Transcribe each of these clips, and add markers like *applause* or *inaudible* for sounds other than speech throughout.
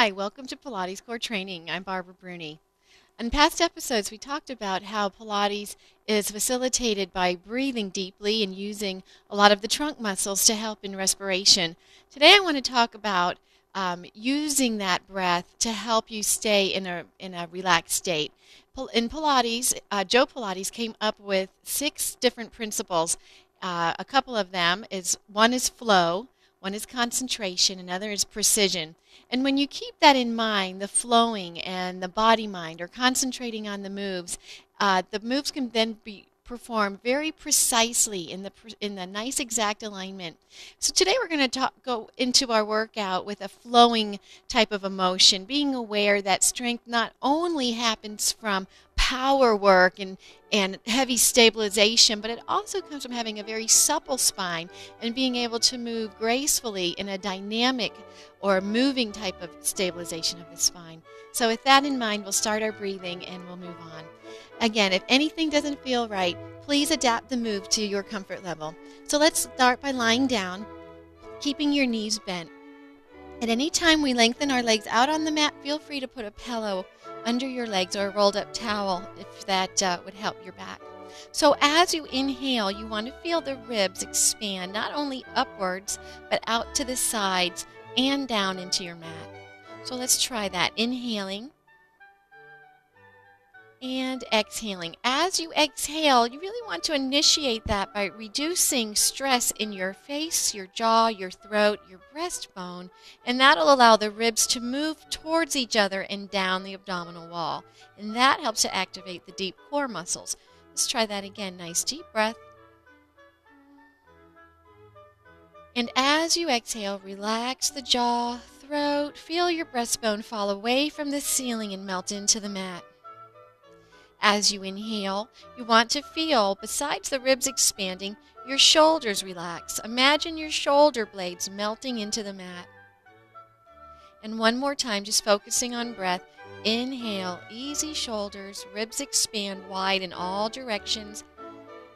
Hi, welcome to Pilates Core Training. I'm Barbara Bruni. In past episodes, we talked about how Pilates is facilitated by breathing deeply and using a lot of the trunk muscles to help in respiration. Today, I want to talk about um, using that breath to help you stay in a, in a relaxed state. In Pilates, uh, Joe Pilates came up with six different principles. Uh, a couple of them is one is flow, one is concentration, another is precision. And when you keep that in mind, the flowing and the body mind, or concentrating on the moves, uh, the moves can then be performed very precisely in the in the nice exact alignment. So today we're going to go into our workout with a flowing type of emotion, being aware that strength not only happens from power work and, and heavy stabilization, but it also comes from having a very supple spine and being able to move gracefully in a dynamic or moving type of stabilization of the spine. So, with that in mind, we'll start our breathing and we'll move on. Again, if anything doesn't feel right, please adapt the move to your comfort level. So, let's start by lying down, keeping your knees bent. At any time we lengthen our legs out on the mat, feel free to put a pillow under your legs or a rolled up towel if that uh, would help your back. So, as you inhale, you want to feel the ribs expand not only upwards but out to the sides and down into your mat. So, let's try that. Inhaling and exhaling. As you exhale, you really want to initiate that by reducing stress in your face, your jaw, your throat, your breastbone, and that'll allow the ribs to move towards each other and down the abdominal wall. And that helps to activate the deep core muscles. Let's try that again. Nice deep breath. And as you exhale, relax the jaw, throat, feel your breastbone fall away from the ceiling and melt into the mat. As you inhale, you want to feel, besides the ribs expanding, your shoulders relax. Imagine your shoulder blades melting into the mat. And one more time, just focusing on breath. Inhale, easy shoulders, ribs expand wide in all directions.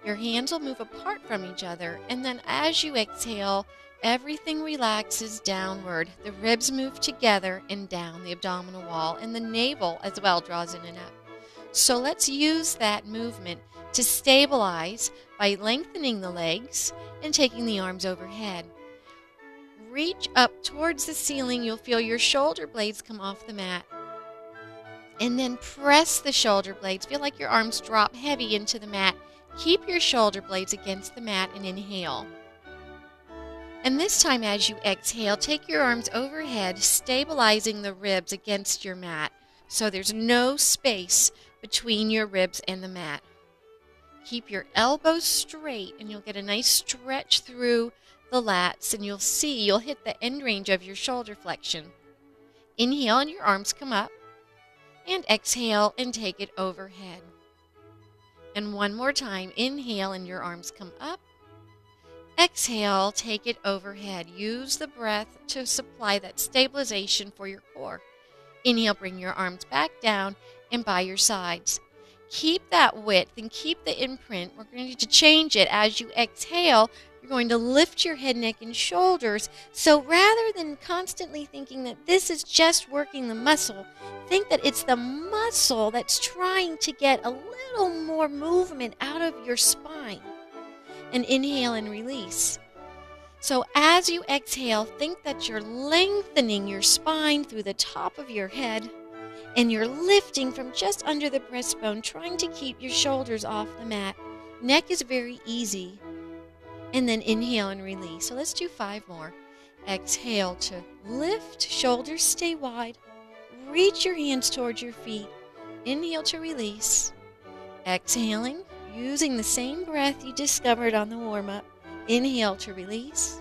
Your hands will move apart from each other. And then as you exhale, everything relaxes downward. The ribs move together and down the abdominal wall, and the navel as well draws in and up. So let's use that movement to stabilize by lengthening the legs and taking the arms overhead. Reach up towards the ceiling. You'll feel your shoulder blades come off the mat. And then press the shoulder blades. Feel like your arms drop heavy into the mat. Keep your shoulder blades against the mat and inhale. And this time, as you exhale, take your arms overhead, stabilizing the ribs against your mat so there's no space between your ribs and the mat. Keep your elbows straight and you'll get a nice stretch through the lats and you'll see you'll hit the end range of your shoulder flexion. Inhale and your arms come up and exhale and take it overhead. And one more time, inhale and your arms come up. Exhale, take it overhead. Use the breath to supply that stabilization for your core. Inhale, bring your arms back down and by your sides. Keep that width and keep the imprint. We're going to change it as you exhale. You're going to lift your head, neck, and shoulders. So rather than constantly thinking that this is just working the muscle, think that it's the muscle that's trying to get a little more movement out of your spine. And inhale and release. So as you exhale, think that you're lengthening your spine through the top of your head and you're lifting from just under the breastbone, trying to keep your shoulders off the mat. Neck is very easy. And then inhale and release. So let's do five more. Exhale to lift, shoulders stay wide. Reach your hands towards your feet. Inhale to release. Exhaling, using the same breath you discovered on the warm up. Inhale to release.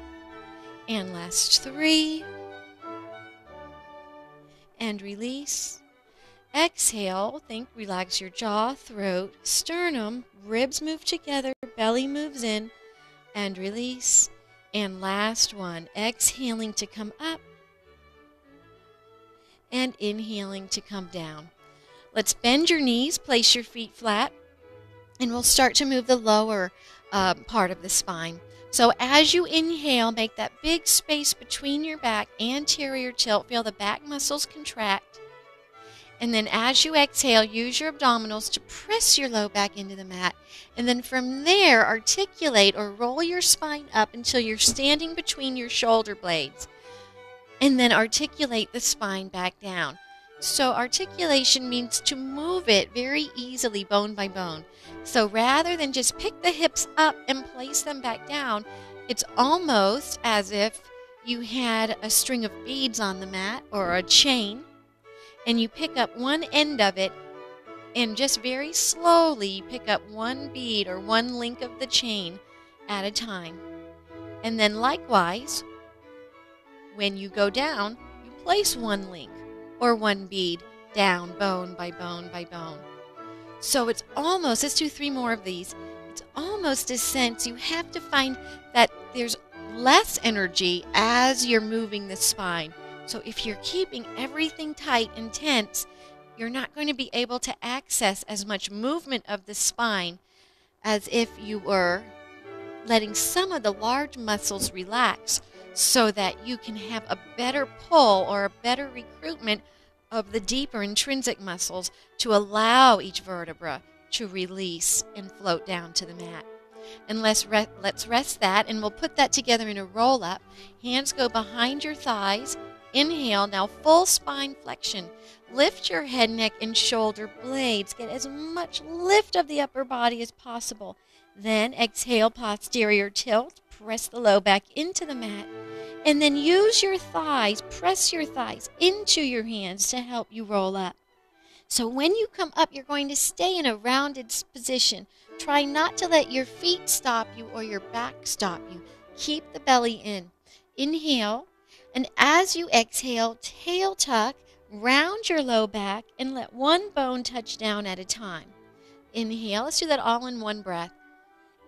And last three. And release. Exhale, think, relax your jaw, throat, sternum, ribs move together, belly moves in, and release. And last one, exhaling to come up and inhaling to come down. Let's bend your knees, place your feet flat, and we'll start to move the lower uh, part of the spine. So as you inhale, make that big space between your back, anterior tilt, feel the back muscles contract. And then as you exhale, use your abdominals to press your low back into the mat. And then from there, articulate or roll your spine up until you're standing between your shoulder blades. And then articulate the spine back down. So, articulation means to move it very easily, bone by bone. So, rather than just pick the hips up and place them back down, it's almost as if you had a string of beads on the mat or a chain and you pick up one end of it and just very slowly pick up one bead or one link of the chain at a time. And then likewise, when you go down, you place one link or one bead down bone by bone by bone. So it's almost, let's do three more of these. It's almost a sense you have to find that there's less energy as you're moving the spine. So if you're keeping everything tight and tense, you're not going to be able to access as much movement of the spine as if you were letting some of the large muscles relax so that you can have a better pull or a better recruitment of the deeper intrinsic muscles to allow each vertebra to release and float down to the mat. And let's, re- let's rest that, and we'll put that together in a roll up. Hands go behind your thighs, Inhale, now full spine flexion. Lift your head, neck, and shoulder blades. Get as much lift of the upper body as possible. Then exhale, posterior tilt. Press the low back into the mat. And then use your thighs, press your thighs into your hands to help you roll up. So when you come up, you're going to stay in a rounded position. Try not to let your feet stop you or your back stop you. Keep the belly in. Inhale. And as you exhale, tail tuck, round your low back, and let one bone touch down at a time. Inhale, let's do that all in one breath.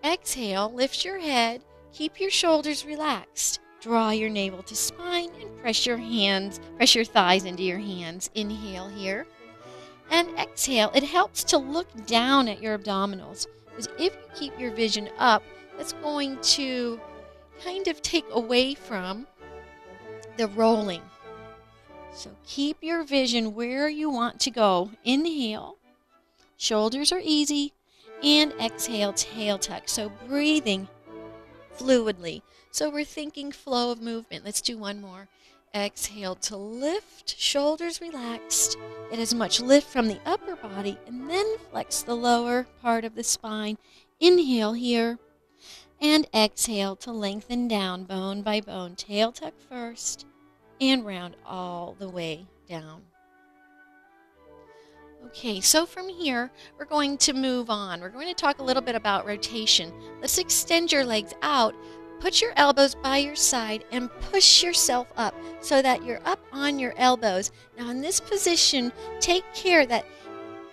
Exhale, lift your head, keep your shoulders relaxed. Draw your navel to spine and press your hands, press your thighs into your hands. Inhale here. And exhale. It helps to look down at your abdominals. Because if you keep your vision up, that's going to kind of take away from the rolling. So keep your vision where you want to go. Inhale, shoulders are easy, and exhale, tail tuck. So breathing fluidly. So we're thinking flow of movement. Let's do one more. Exhale to lift, shoulders relaxed. Get as much lift from the upper body, and then flex the lower part of the spine. Inhale here and exhale to lengthen down bone by bone. Tail tuck first and round all the way down. Okay, so from here, we're going to move on. We're going to talk a little bit about rotation. Let's extend your legs out. Put your elbows by your side and push yourself up so that you're up on your elbows. Now, in this position, take care that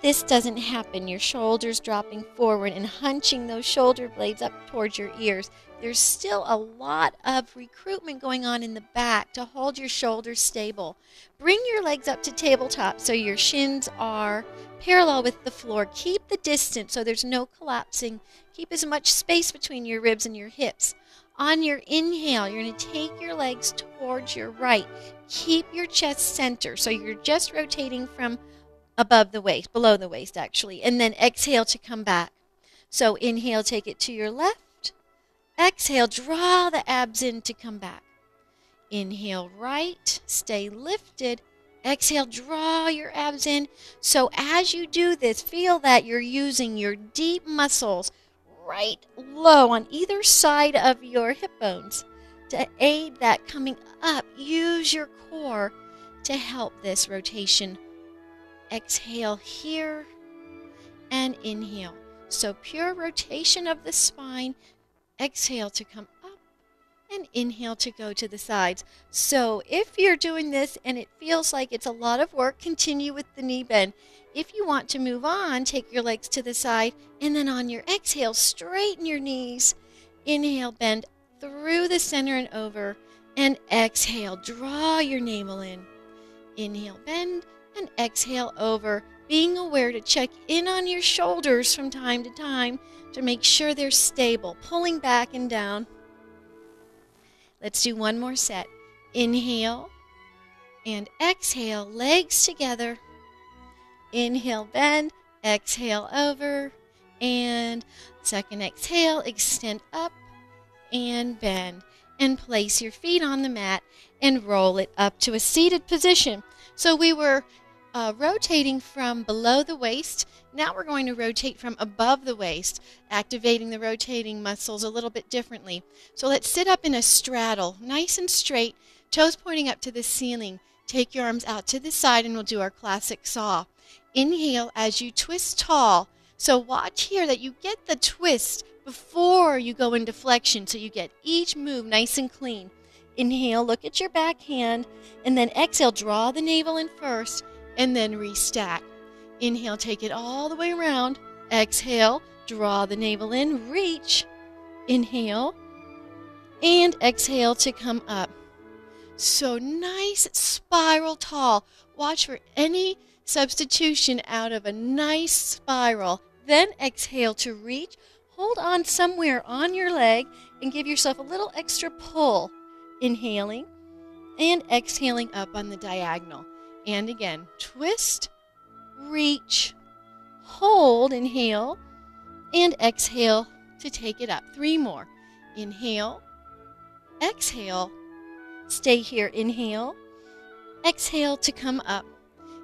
this doesn't happen. Your shoulders dropping forward and hunching those shoulder blades up towards your ears. There's still a lot of recruitment going on in the back to hold your shoulders stable. Bring your legs up to tabletop so your shins are parallel with the floor. Keep the distance so there's no collapsing. Keep as much space between your ribs and your hips. On your inhale, you're going to take your legs towards your right. Keep your chest center so you're just rotating from above the waist, below the waist actually, and then exhale to come back. So inhale, take it to your left. Exhale, draw the abs in to come back. Inhale right, stay lifted. Exhale, draw your abs in. So as you do this, feel that you're using your deep muscles right low on either side of your hip bones to aid that coming up. Use your core to help this rotation Exhale here and inhale. So pure rotation of the spine. Exhale to come up and inhale to go to the sides. So if you're doing this and it feels like it's a lot of work, continue with the knee bend. If you want to move on, take your legs to the side and then on your exhale, straighten your knees. Inhale, bend through the center and over. And exhale, draw your navel in. Inhale, bend and exhale over, being aware to check in on your shoulders from time to time to make sure they're stable, pulling back and down. Let's do one more set. Inhale and exhale, legs together. Inhale, bend, exhale over, and second exhale, extend up and bend. And place your feet on the mat and roll it up to a seated position. So we were uh, rotating from below the waist. Now we're going to rotate from above the waist, activating the rotating muscles a little bit differently. So let's sit up in a straddle, nice and straight, toes pointing up to the ceiling. Take your arms out to the side and we'll do our classic saw. Inhale as you twist tall. So watch here that you get the twist before you go into flexion so you get each move nice and clean. Inhale, look at your back hand, and then exhale, draw the navel in first and then restack. Inhale, take it all the way around. Exhale, draw the navel in, reach. Inhale, and exhale to come up. So nice spiral tall. Watch for any substitution out of a nice spiral. Then exhale to reach. Hold on somewhere on your leg and give yourself a little extra pull. Inhaling and exhaling up on the diagonal. And again, twist, reach, hold, inhale, and exhale to take it up. Three more. Inhale, exhale, stay here. Inhale, exhale to come up.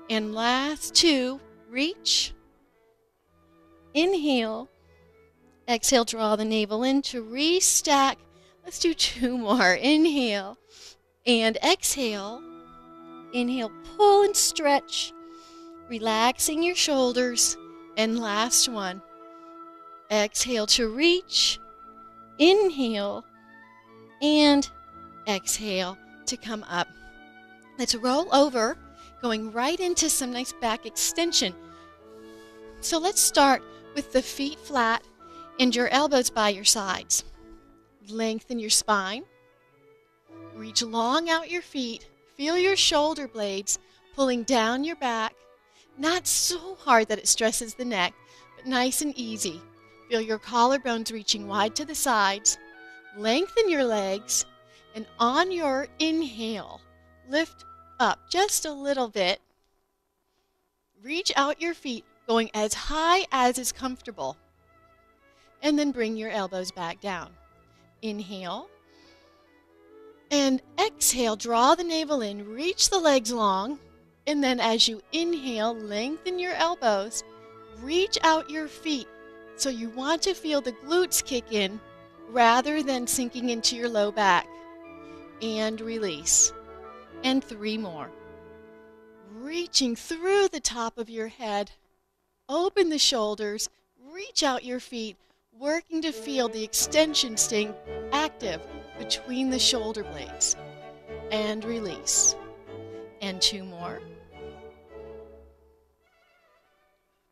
And last two, reach, inhale, exhale, draw the navel in to restack. Let's do two *laughs* more. Inhale and exhale Inhale, pull and stretch, relaxing your shoulders. And last one. Exhale to reach. Inhale and exhale to come up. Let's roll over, going right into some nice back extension. So let's start with the feet flat and your elbows by your sides. Lengthen your spine. Reach long out your feet Feel your shoulder blades pulling down your back, not so hard that it stresses the neck, but nice and easy. Feel your collarbones reaching wide to the sides. Lengthen your legs, and on your inhale, lift up just a little bit. Reach out your feet, going as high as is comfortable. And then bring your elbows back down. Inhale. And exhale, draw the navel in, reach the legs long. And then as you inhale, lengthen your elbows, reach out your feet. So you want to feel the glutes kick in rather than sinking into your low back. And release. And three more. Reaching through the top of your head. Open the shoulders, reach out your feet, working to feel the extension staying active between the shoulder blades and release. And two more.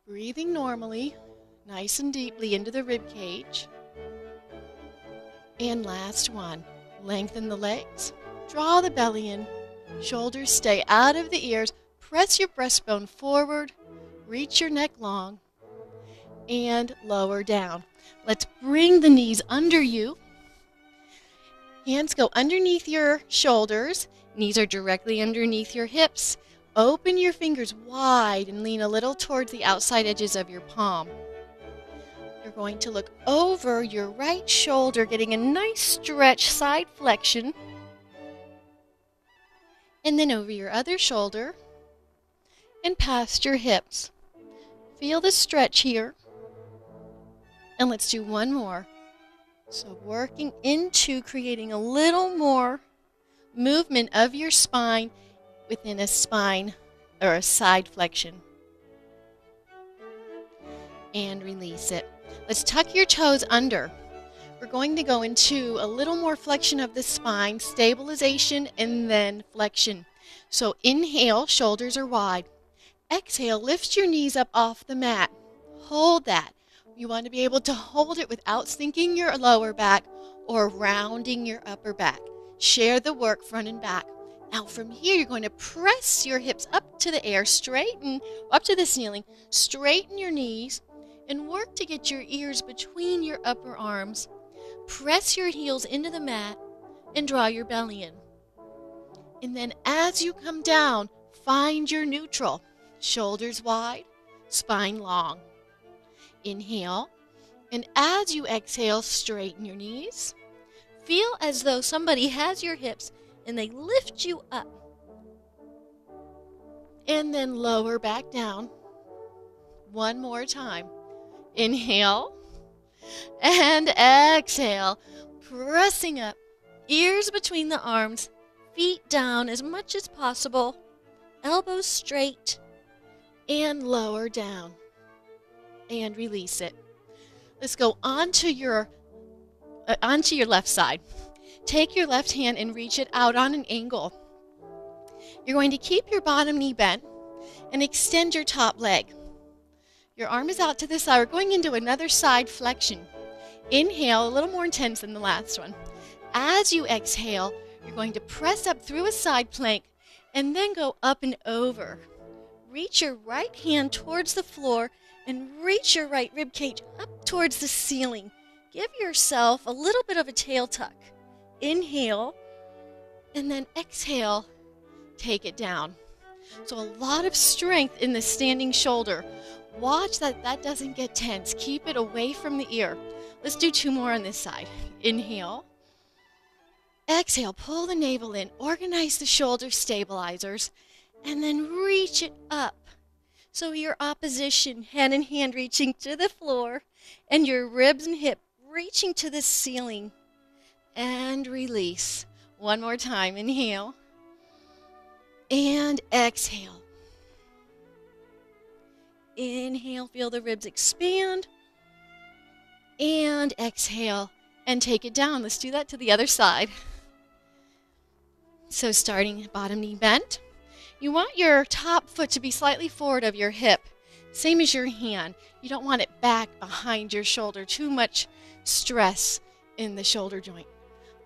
Breathing normally, nice and deeply into the rib cage. And last one. Lengthen the legs, draw the belly in, shoulders stay out of the ears, press your breastbone forward, reach your neck long, and lower down. Let's bring the knees under you Hands go underneath your shoulders, knees are directly underneath your hips. Open your fingers wide and lean a little towards the outside edges of your palm. You're going to look over your right shoulder, getting a nice stretch, side flexion. And then over your other shoulder and past your hips. Feel the stretch here. And let's do one more. So, working into creating a little more movement of your spine within a spine or a side flexion. And release it. Let's tuck your toes under. We're going to go into a little more flexion of the spine, stabilization, and then flexion. So, inhale, shoulders are wide. Exhale, lift your knees up off the mat. Hold that. You want to be able to hold it without sinking your lower back or rounding your upper back. Share the work front and back. Now, from here, you're going to press your hips up to the air, straighten up to the ceiling, straighten your knees, and work to get your ears between your upper arms. Press your heels into the mat and draw your belly in. And then as you come down, find your neutral. Shoulders wide, spine long. Inhale. And as you exhale, straighten your knees. Feel as though somebody has your hips and they lift you up. And then lower back down. One more time. Inhale. And exhale. Pressing up. Ears between the arms. Feet down as much as possible. Elbows straight. And lower down. And release it. Let's go onto your uh, onto your left side. Take your left hand and reach it out on an angle. You're going to keep your bottom knee bent and extend your top leg. Your arm is out to the side. We're going into another side flexion. Inhale, a little more intense than the last one. As you exhale, you're going to press up through a side plank and then go up and over. Reach your right hand towards the floor and reach your right rib cage up towards the ceiling. Give yourself a little bit of a tail tuck. Inhale and then exhale, take it down. So, a lot of strength in the standing shoulder. Watch that that doesn't get tense. Keep it away from the ear. Let's do two more on this side. Inhale. Exhale, pull the navel in, organize the shoulder stabilizers, and then reach it up. So your opposition, hand in hand, reaching to the floor, and your ribs and hip reaching to the ceiling. And release. One more time. Inhale. And exhale. Inhale, feel the ribs expand. And exhale and take it down. Let's do that to the other side. So, starting bottom knee bent. You want your top foot to be slightly forward of your hip, same as your hand. You don't want it back behind your shoulder, too much stress in the shoulder joint.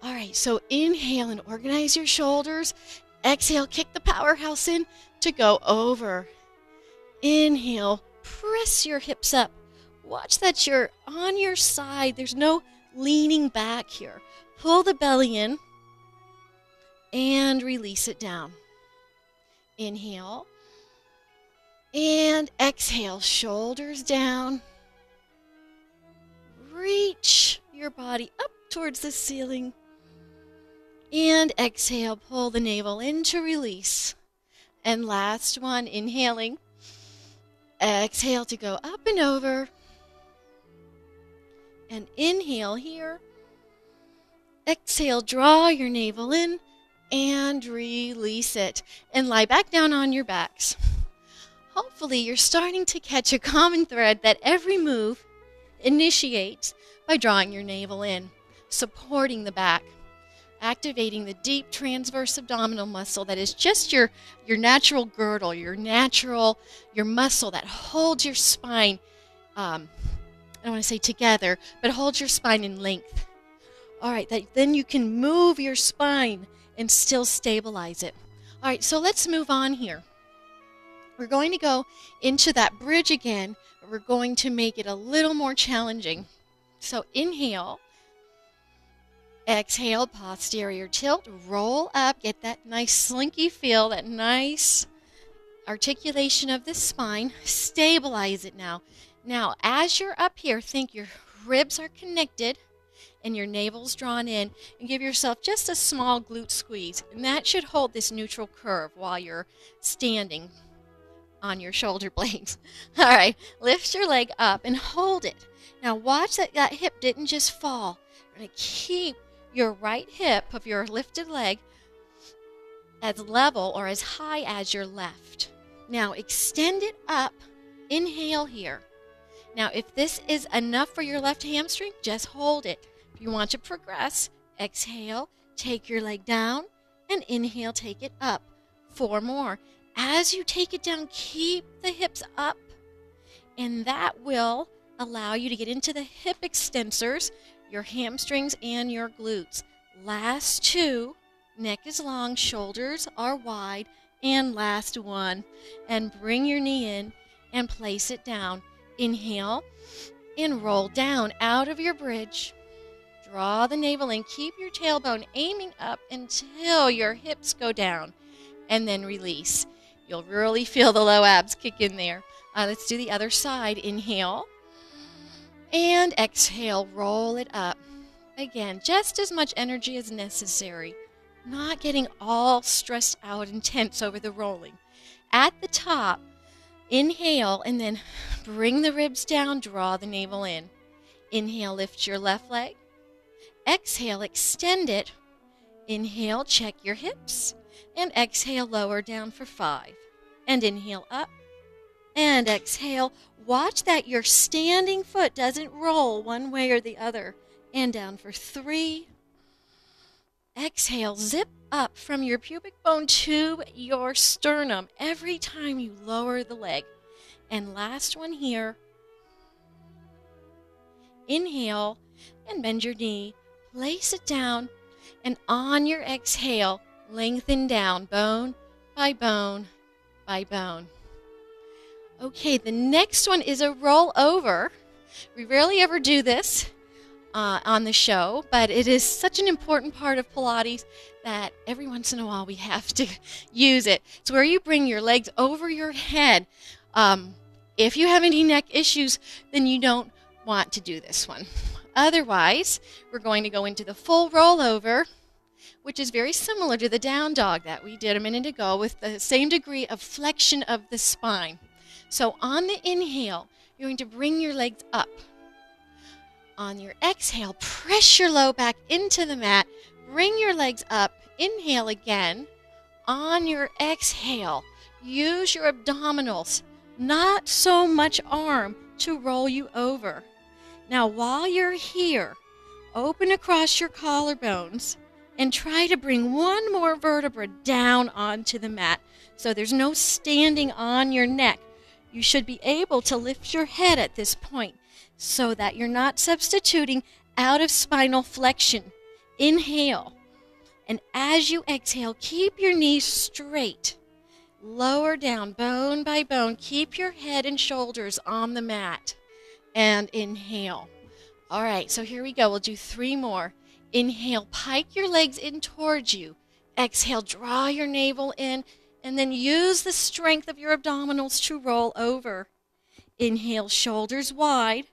All right, so inhale and organize your shoulders. Exhale, kick the powerhouse in to go over. Inhale, press your hips up. Watch that you're on your side. There's no leaning back here. Pull the belly in and release it down. Inhale and exhale, shoulders down. Reach your body up towards the ceiling. And exhale, pull the navel into release. And last one, inhaling. Exhale to go up and over. And inhale here. Exhale, draw your navel in and release it. And lie back down on your backs. Hopefully, you're starting to catch a common thread that every move initiates by drawing your navel in, supporting the back activating the deep transverse abdominal muscle that is just your your natural girdle, your natural your muscle that holds your spine. Um, I don't want to say together, but holds your spine in length. All right, that, then you can move your spine and still stabilize it. All right, so let's move on here. We're going to go into that bridge again, but we're going to make it a little more challenging. So inhale. Exhale, posterior tilt, roll up, get that nice slinky feel, that nice articulation of the spine. Stabilize it now. Now, as you're up here, think your ribs are connected and your navel's drawn in, and give yourself just a small glute squeeze. And that should hold this neutral curve while you're standing on your shoulder *laughs* blades. All right, lift your leg up and hold it. Now, watch that that hip didn't just fall. You're to keep your right hip of your lifted leg as level or as high as your left. Now extend it up. Inhale here. Now, if this is enough for your left hamstring, just hold it. You want to progress, exhale, take your leg down, and inhale, take it up. Four more. As you take it down, keep the hips up, and that will allow you to get into the hip extensors your hamstrings and your glutes. Last two, neck is long, shoulders are wide, and last one. And bring your knee in and place it down. Inhale and roll down out of your bridge. Draw the navel in. Keep your tailbone aiming up until your hips go down, and then release. You'll really feel the low abs kick in there. Uh, let's do the other side. Inhale. And exhale, roll it up. Again, just as much energy as necessary. Not getting all stressed out and tense over the rolling. At the top, inhale and then *sighs* bring the ribs down, draw the navel in. Inhale, lift your left leg. Exhale, extend it. Inhale, check your hips. And exhale, lower down for five. And inhale up. And exhale. Watch that your standing foot doesn't roll one way or the other. And down for three. Exhale, zip up from your pubic bone to your sternum every time you lower the leg. And last one here. Inhale and bend your knee. Place it down. And on your exhale, lengthen down bone by bone by bone. Okay, the next one is a roll over. We rarely ever do this uh, on the show, but it is such an important part of Pilates that every once in a while we have to *laughs* use it. It's where you bring your legs over your head. Um, if you have any neck issues, then you don't want to do this one. *laughs* Otherwise, we're going to go into the full rollover, which is very similar to the down dog that we did a minute ago with the same degree of flexion of the spine. So on the inhale, you're going to bring your legs up. On your exhale, press your low back into the mat. Bring your legs up. Inhale again. On your exhale, use your abdominals, not so much arm, to roll you over. Now, while you're here, open across your collarbones and try to bring one more vertebra down onto the mat so there's no standing on your neck. You should be able to lift your head at this point so that you're not substituting out of spinal flexion. Inhale. And as you exhale, keep your knees straight. Lower down, bone by bone. Keep your head and shoulders on the mat. And inhale. All right, so here we go. We'll do three more. Inhale, pike your legs in towards you. Exhale, draw your navel in, and then use the strength of your abdominals to roll over. Inhale, shoulders wide.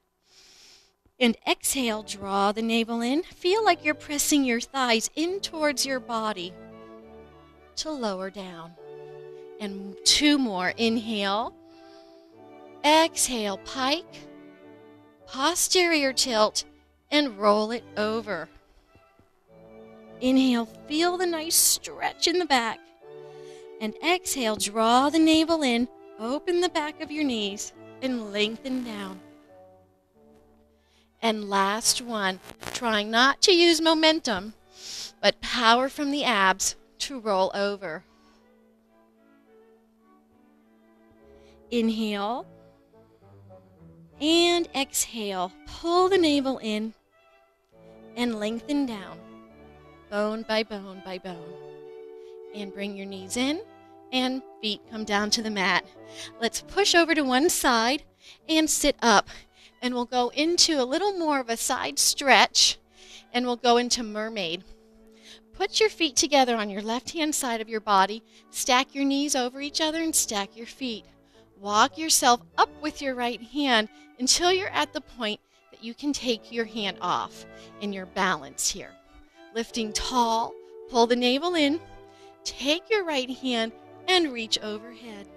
And exhale, draw the navel in. Feel like you're pressing your thighs in towards your body to lower down. And two more. Inhale. Exhale, pike. Posterior tilt and roll it over. Inhale, feel the nice stretch in the back. And exhale, draw the navel in, open the back of your knees, and lengthen down. And last one, trying not to use momentum, but power from the abs to roll over. Inhale and exhale. Pull the navel in and lengthen down, bone by bone by bone. And bring your knees in and feet come down to the mat. Let's push over to one side and sit up and we'll go into a little more of a side stretch and we'll go into mermaid. Put your feet together on your left hand side of your body, stack your knees over each other, and stack your feet. Walk yourself up with your right hand until you're at the point that you can take your hand off and you're balanced here. Lifting tall, pull the navel in, take your right hand and reach overhead.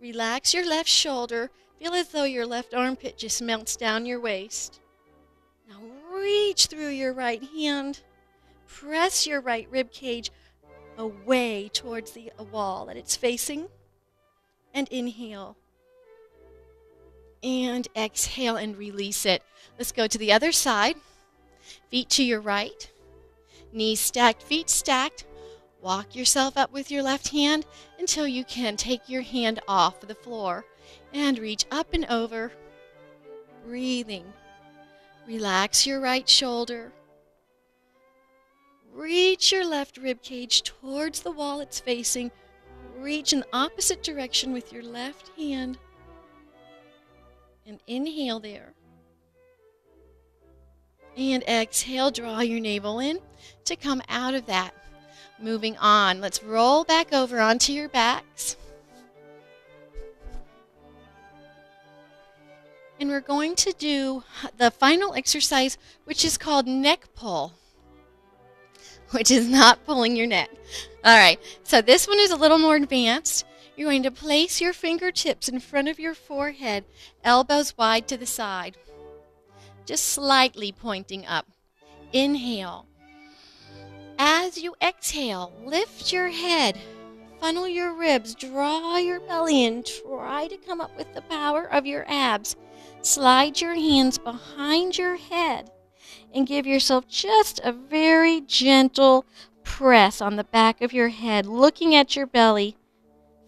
Relax your left shoulder Feel as though your left armpit just melts down your waist. Now reach through your right hand. Press your right rib cage away towards the wall that it's facing. And inhale. And exhale and release it. Let's go to the other side. Feet to your right. Knees stacked, feet stacked. Walk yourself up with your left hand until you can take your hand off the floor and reach up and over. Breathing. Relax your right shoulder. Reach your left rib cage towards the wall it's facing. Reach in opposite direction with your left hand. And inhale there. And exhale, draw your navel in to come out of that. Moving on, let's roll back over onto your backs. And we're going to do the final exercise, which is called neck pull, *laughs* which is not pulling your neck. All right, so this one is a little more advanced. You're going to place your fingertips in front of your forehead, elbows wide to the side, just slightly pointing up. Inhale. As you exhale, lift your head, funnel your ribs, draw your belly in, try to come up with the power of your abs. Slide your hands behind your head and give yourself just a very gentle press on the back of your head, looking at your belly.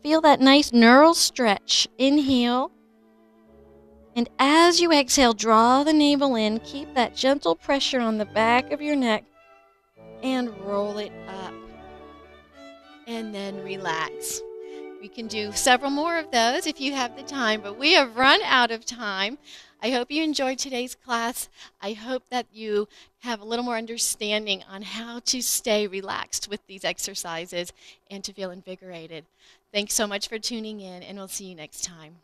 Feel that nice neural stretch. Inhale. And as you exhale, draw the navel in. Keep that gentle pressure on the back of your neck and roll it up. And then relax. We can do several more of those if you have the time, but we have run out of time. I hope you enjoyed today's class. I hope that you have a little more understanding on how to stay relaxed with these exercises and to feel invigorated. Thanks so much for tuning in, and we'll see you next time.